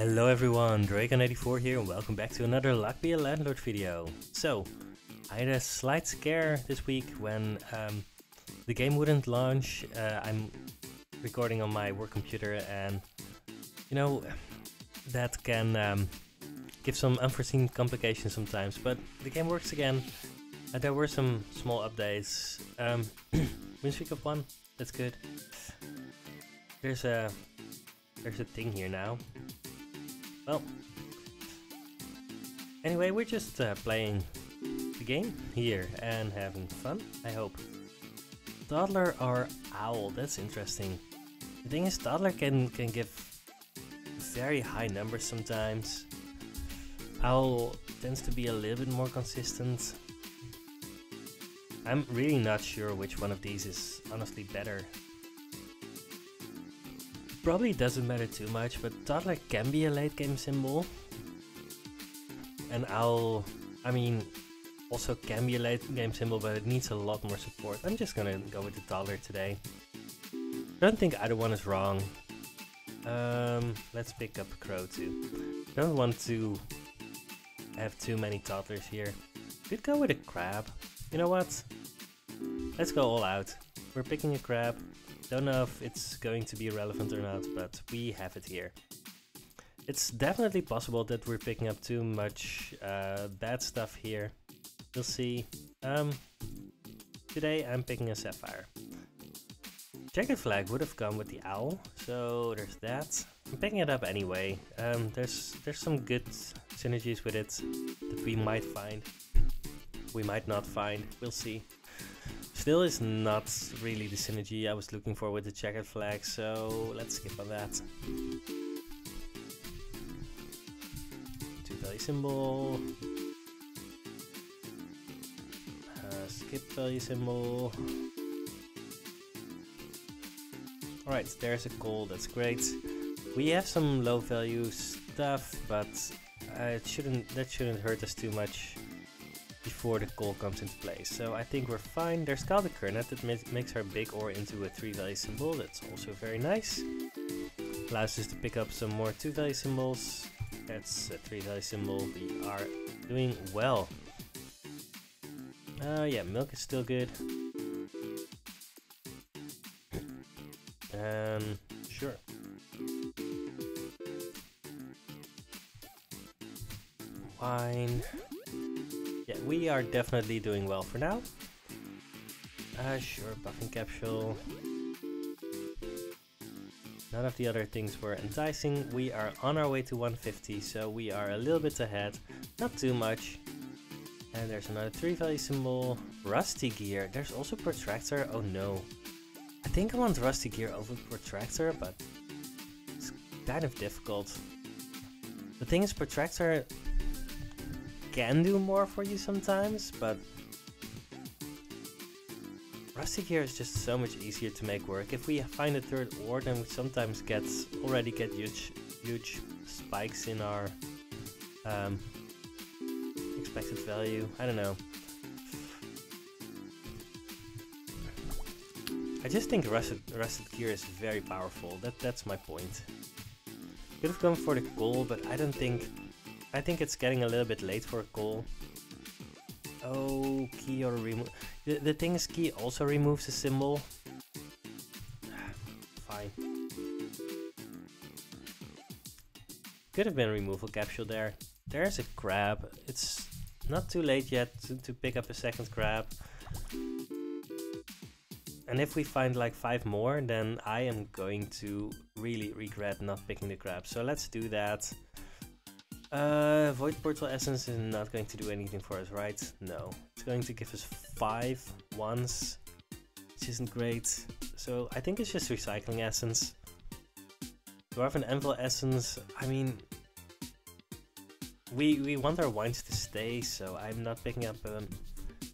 Hello everyone, Drecon84 here and welcome back to another Luck Be a Landlord video. So, I had a slight scare this week when um, the game wouldn't launch. Uh, I'm recording on my work computer and, you know, that can um, give some unforeseen complications sometimes, but the game works again. Uh, there were some small updates. Um, win streak of one, that's good. There's a there's a thing here now. Well, anyway, we're just uh, playing the game here and having fun, I hope. Toddler or Owl, that's interesting. The thing is, Toddler can, can give very high numbers sometimes. Owl tends to be a little bit more consistent. I'm really not sure which one of these is honestly better. Probably doesn't matter too much, but Toddler can be a late game symbol. And Owl, I mean, also can be a late game symbol, but it needs a lot more support. I'm just gonna go with the Toddler today. I don't think either one is wrong. Um, let's pick up Crow too. Don't want to have too many toddlers here. Could go with a crab. You know what? Let's go all out. We're picking a crab. Don't know if it's going to be relevant or not, but we have it here. It's definitely possible that we're picking up too much uh, bad stuff here. We'll see. Um, today I'm picking a sapphire. Checkered flag would have come with the owl, so there's that. I'm picking it up anyway. Um, there's there's some good synergies with it that we might find. We might not find. We'll see. Still is not really the synergy I was looking for with the checkered flag, so let's skip on that. Two value symbol. Uh, skip value symbol. Alright, there's a coal, that's great. We have some low value stuff, but uh, it shouldn't that shouldn't hurt us too much before the coal comes into play. So I think we're fine. There's Scalded Coronet that makes our big ore into a 3 value symbol. That's also very nice. Allows us to pick up some more 2 value symbols. That's a 3 value symbol. We are doing well. Uh, yeah, milk is still good. Um, sure. Wine. We are definitely doing well for now. Uh, sure, buffing capsule. None of the other things were enticing. We are on our way to 150, so we are a little bit ahead. Not too much. And there's another 3 value symbol. Rusty gear. There's also protractor. Oh no. I think I want Rusty gear over protractor, but it's kind of difficult. The thing is, protractor can do more for you sometimes, but Rusty Gear is just so much easier to make work. If we find a third ore, then we sometimes get already get huge, huge spikes in our um, expected value. I don't know. I just think Rusted, Rusted Gear is very powerful. That That's my point. Could have gone for the goal, but I don't think I think it's getting a little bit late for a coal. Oh, key or remove. The, the thing is, key also removes a symbol. Fine. Could have been a removal capsule there. There's a crab. It's not too late yet to, to pick up a second crab. And if we find like five more, then I am going to really regret not picking the crab. So let's do that. Uh, Void Portal Essence is not going to do anything for us, right? No. It's going to give us 5 once, which isn't great. So I think it's just Recycling Essence. Dwarven Anvil Essence, I mean... We, we want our wines to stay, so I'm not picking up a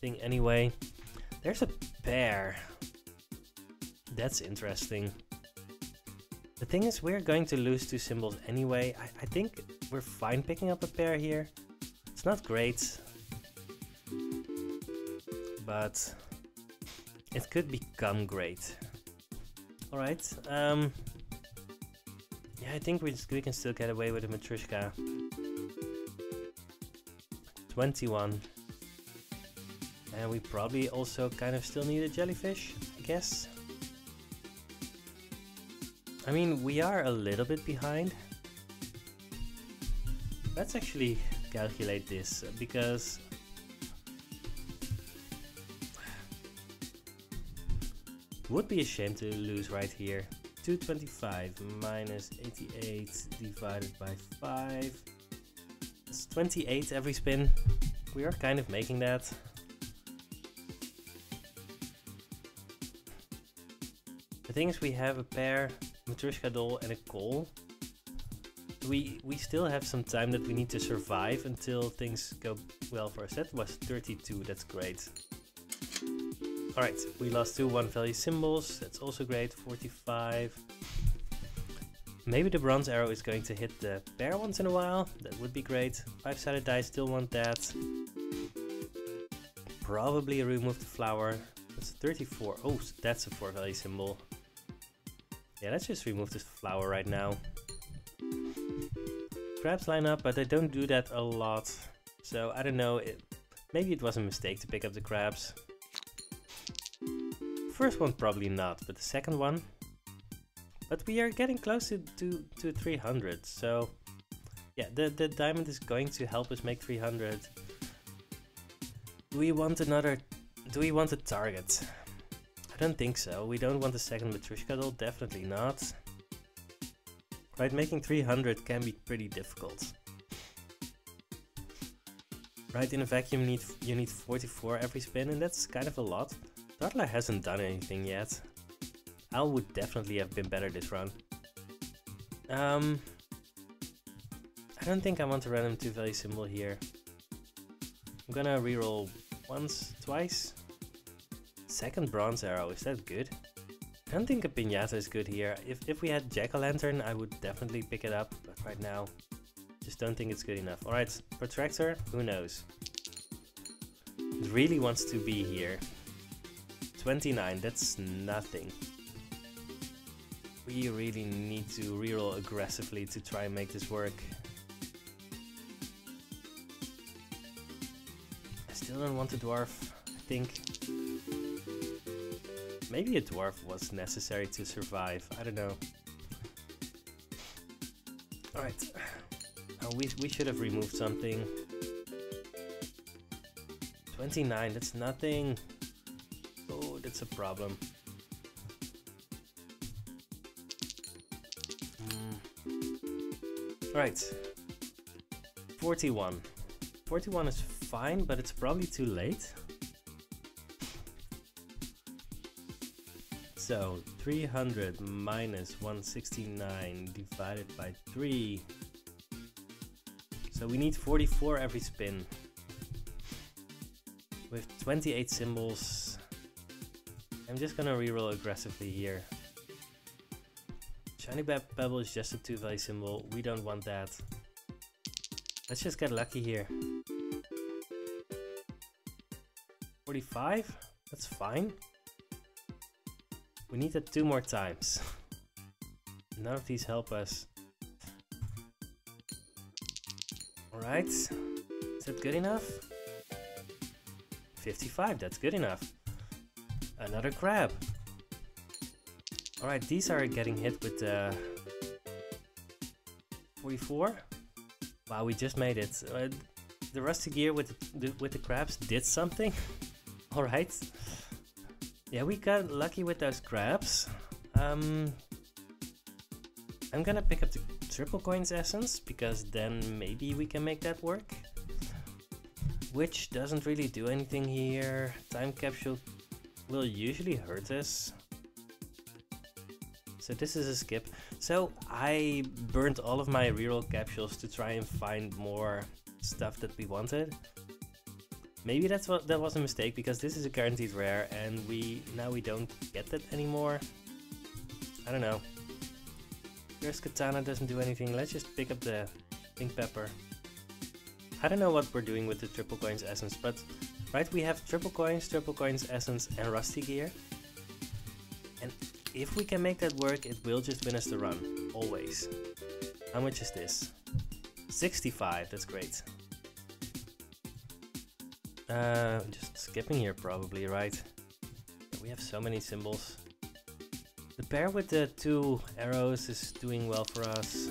thing anyway. There's a bear. That's interesting. The thing is, we're going to lose two symbols anyway. I, I think we're fine picking up a bear here. It's not great. But it could become great. Alright, um... Yeah, I think we, we can still get away with a Matryoshka. 21. And we probably also kind of still need a jellyfish, I guess. I mean, we are a little bit behind. Let's actually calculate this, because Would be a shame to lose right here. 225 minus 88 divided by 5. It's 28 every spin. We are kind of making that. The thing is we have a bear, Matryoshka doll and a coal. We, we still have some time that we need to survive until things go well for us. That was 32, that's great. Alright, we lost two one value symbols, that's also great, 45. Maybe the bronze arrow is going to hit the bear once in a while, that would be great. 5-sided die, still want that. Probably remove the flower, that's 34, oh that's a 4 value symbol. Yeah, let's just remove this flower right now. Crabs line up, but I don't do that a lot. So I don't know, it, maybe it was a mistake to pick up the crabs first one probably not, but the second one. But we are getting close to, to, to 300, so yeah, the, the diamond is going to help us make 300. We want another, do we want a target? I don't think so, we don't want a second Matryoshka doll, definitely not. Right, making 300 can be pretty difficult. Right, in a vacuum need, you need 44 every spin and that's kind of a lot. Toddler hasn't done anything yet. Owl would definitely have been better this run. Um, I don't think I want a random 2 value symbol here. I'm gonna reroll once, twice. Second bronze arrow, is that good? I don't think a pinata is good here. If, if we had jack-o'-lantern, I would definitely pick it up, but right now, just don't think it's good enough. Alright, protractor, who knows? It really wants to be here. 29, that's nothing. We really need to reroll aggressively to try and make this work. I still don't want a dwarf, I think. Maybe a dwarf was necessary to survive, I don't know. Alright, oh, we, we should have removed something. 29, that's nothing Oh, that's a problem. Mm. Right. 41. 41 is fine, but it's probably too late. So 300 minus 169 divided by 3. So we need 44 every spin. With 28 symbols, I'm just gonna reroll aggressively here. Shiny Pebble is just a 2 value symbol, we don't want that. Let's just get lucky here. 45? That's fine. We need that two more times. None of these help us. Alright. Is that good enough? 55, that's good enough. Another crab. Alright, these are getting hit with uh, 44. Wow, we just made it. Uh, the rusty gear with the, with the crabs did something. Alright. Yeah, we got lucky with those crabs. Um, I'm gonna pick up the triple coins essence because then maybe we can make that work. Which doesn't really do anything here. Time capsule will usually hurt us. So this is a skip. So I burned all of my reroll capsules to try and find more stuff that we wanted. Maybe that's what that was a mistake because this is a guaranteed rare and we now we don't get that anymore. I don't know. Here's Katana doesn't do anything. Let's just pick up the pink pepper. I don't know what we're doing with the triple coins essence, but Right, we have triple coins, triple coins, essence, and rusty gear. And if we can make that work, it will just win us the run, always. How much is this? 65, that's great. Uh, just skipping here probably, right? We have so many symbols. The bear with the two arrows is doing well for us.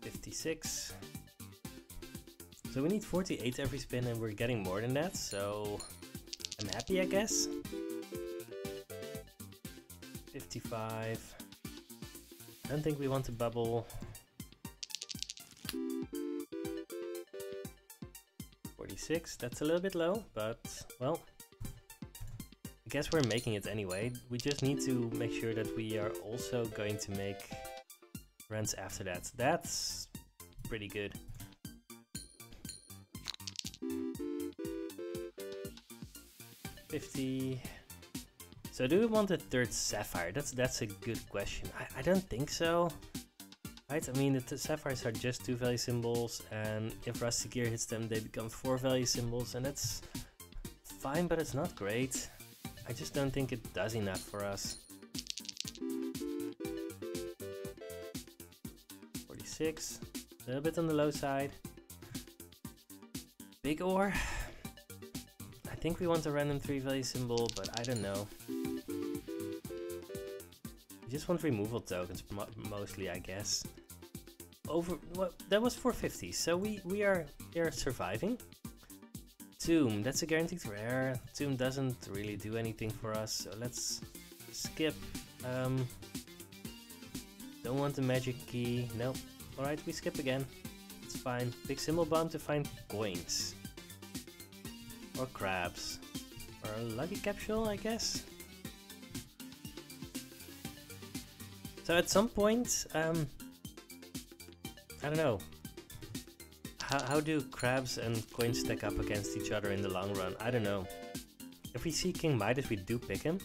56. So we need 48 every spin and we're getting more than that, so I'm happy I guess. 55. I don't think we want to bubble. 46, that's a little bit low, but well, I guess we're making it anyway. We just need to make sure that we are also going to make rents after that. That's pretty good. Fifty. So do we want a third sapphire? That's that's a good question. I, I don't think so. Right? I mean, the sapphires are just two value symbols, and if Rusty Gear hits them, they become four value symbols, and that's fine, but it's not great. I just don't think it does enough for us. 46, a little bit on the low side. Big ore. I think we want a random 3 value symbol, but I don't know. We just want removal tokens mo mostly, I guess over well, that was 450 so we we are we are surviving. Tomb that's a guaranteed rare. Tomb doesn't really do anything for us so let's skip um don't want the magic key. Nope. All right we skip again. It's fine. Big symbol bomb to find coins. Or crabs. Or a lucky capsule i guess. So at some point um I don't know. How, how do crabs and coins stack up against each other in the long run? I don't know. If we see King Midas, we do pick him.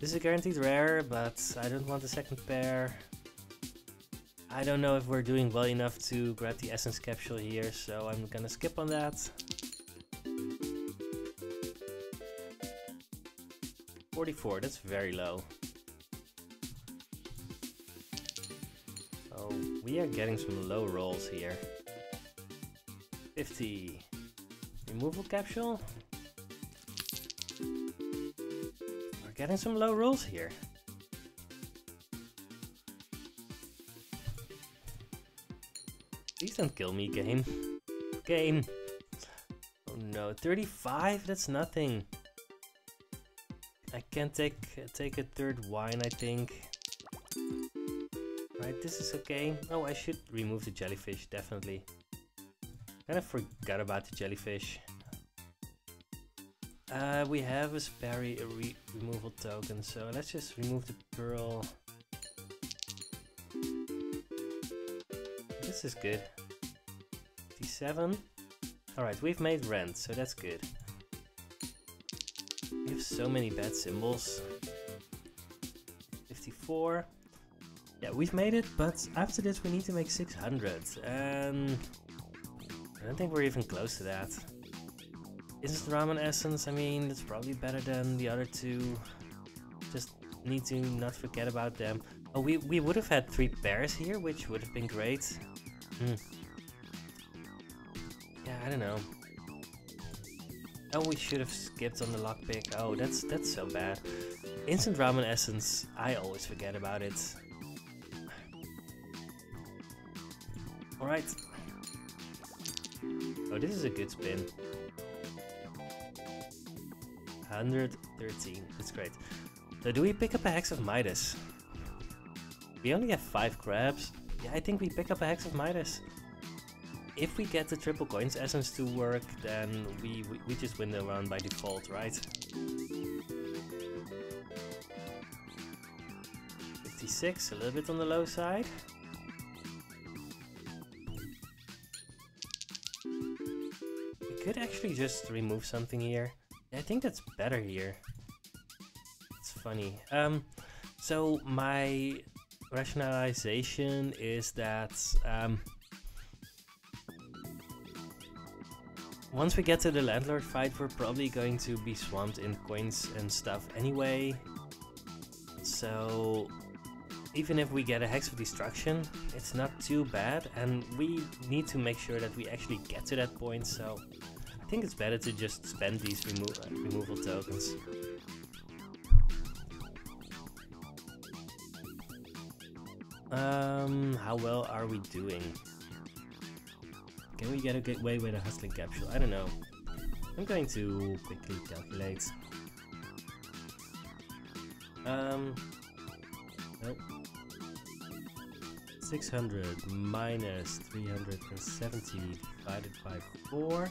This is a guaranteed rare, but I don't want the second bear. I don't know if we're doing well enough to grab the essence capsule here, so I'm gonna skip on that. 44, that's very low. We are getting some low rolls here. 50. Removal capsule. We're getting some low rolls here. Please don't kill me, game. Game. Oh no, 35? That's nothing. I can take take a third wine, I think. This is okay. Oh, I should remove the jellyfish, definitely. Kind of forgot about the jellyfish. Uh, we have a Sperry re removal token, so let's just remove the pearl. This is good. 57. Alright, we've made rent, so that's good. We have so many bad symbols. 54. We've made it, but after this we need to make 600, and I don't think we're even close to that. Instant Ramen Essence, I mean, it's probably better than the other two. Just need to not forget about them. Oh, we, we would have had three pairs here, which would have been great. Hmm. Yeah, I don't know. Oh, we should have skipped on the lockpick. Oh, that's that's so bad. Instant Ramen Essence, I always forget about it. Alright. Oh, this is a good spin. 113. That's great. So do we pick up a Hex of Midas? We only have 5 crabs. Yeah, I think we pick up a Hex of Midas. If we get the triple coins essence to work, then we, we, we just win the round by default, right? 56, a little bit on the low side. Could actually just remove something here. I think that's better here. It's funny. Um, so my rationalization is that um, once we get to the landlord fight, we're probably going to be swamped in coins and stuff anyway. So even if we get a Hex of Destruction, it's not too bad, and we need to make sure that we actually get to that point, so think it's better to just spend these remo removal tokens. Um, how well are we doing? Can we get a way with a hustling capsule? I don't know. I'm going to quickly calculate. Um, nope. 600 minus 370 divided by 4.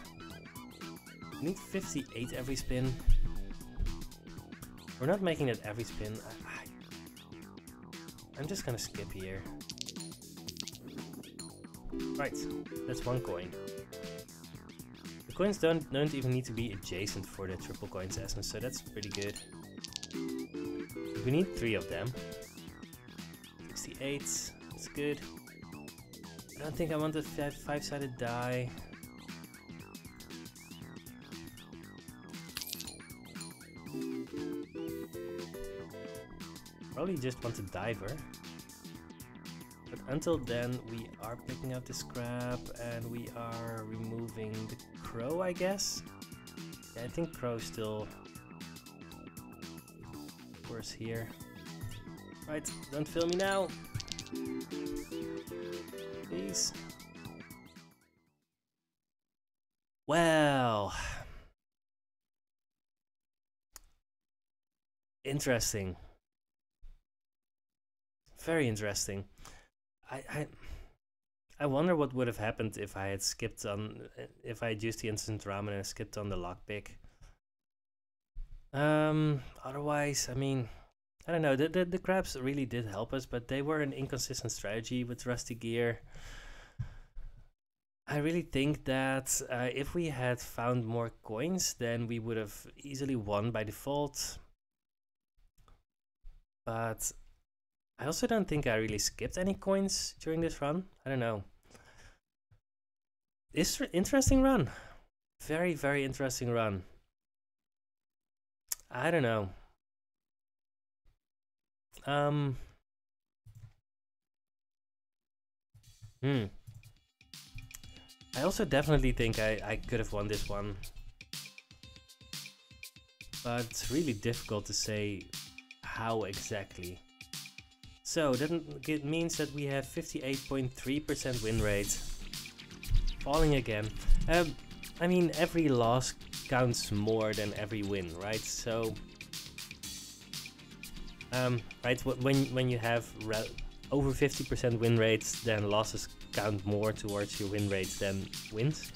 We need 58 every spin. We're not making it every spin. I, I, I'm just gonna skip here. Right, that's one coin. The coins don't, don't even need to be adjacent for the triple coins essence, so that's pretty good. We need three of them. 68, that's good. I don't think I want a five-sided die. Probably just want a diver. But until then, we are picking up the scrap and we are removing the crow, I guess? Yeah, I think crow still worse here. Right, don't fill me now. Please. Well. Interesting. Very interesting. I, I I wonder what would have happened if I had skipped on if I had used the instant ramen and skipped on the lockpick. Um otherwise, I mean I don't know, the, the the crabs really did help us, but they were an inconsistent strategy with rusty gear. I really think that uh, if we had found more coins, then we would have easily won by default. But I also don't think I really skipped any coins during this run. I don't know. It's interesting run. Very, very interesting run. I don't know. Um. Hmm. I also definitely think I, I could have won this one. But it's really difficult to say how exactly. So that means that we have 58.3% win rate. Falling again. Um, I mean, every loss counts more than every win, right? So, um, right, when when you have over 50% win rates, then losses count more towards your win rates than wins,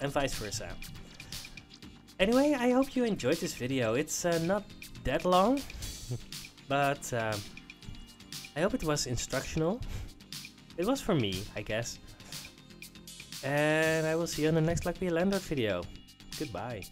and vice versa. Anyway, I hope you enjoyed this video. It's uh, not that long, but. Uh, I hope it was instructional. It was for me, I guess. And I will see you on the next Lucky Landlord video. Goodbye.